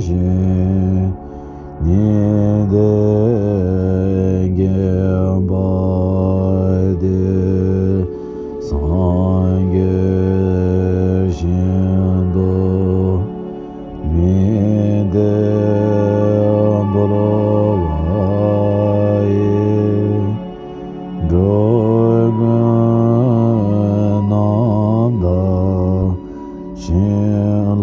Jedi. Jogun Nanda Shin